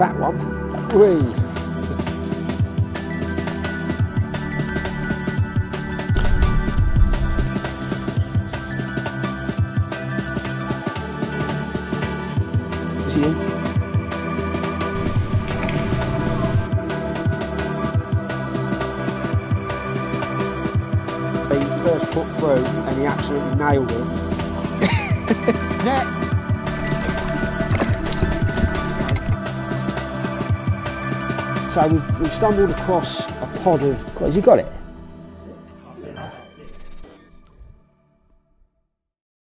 that one. Whee! See. being first put through and he absolutely nailed it. Net! So we've, we've stumbled across a pod of... Has he got it?